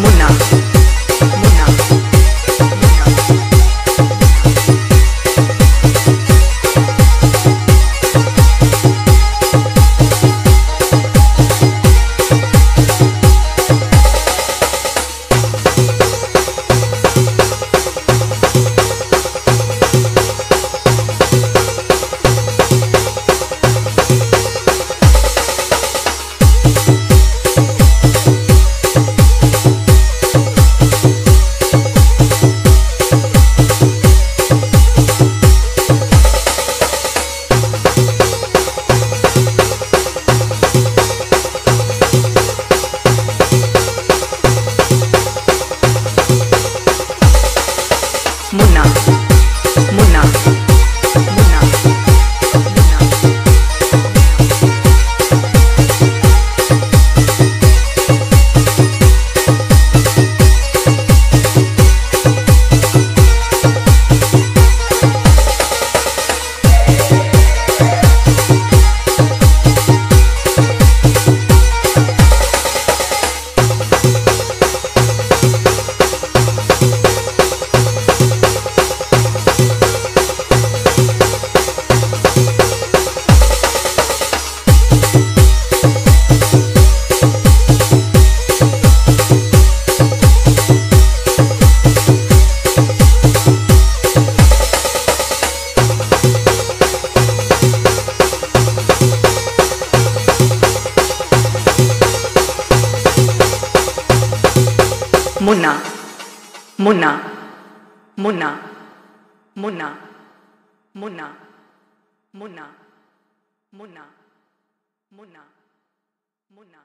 Muna. Enough. Muna, Muna, Muna, Muna, Muna, Muna, Muna, Muna, Muna.